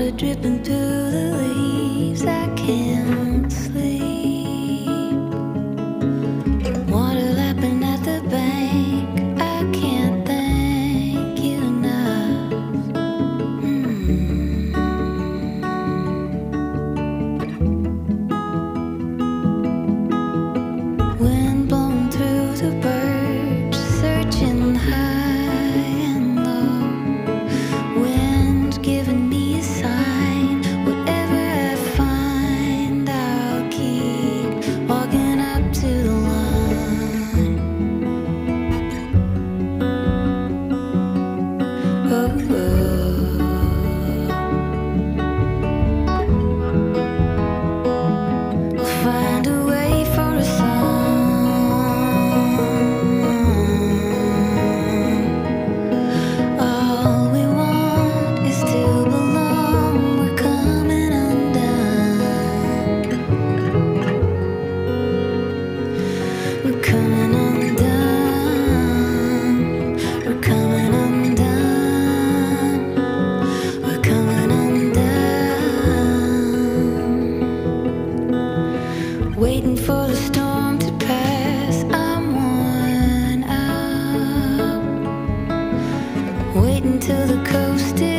water dripping through the leaves. love. waiting till the coast is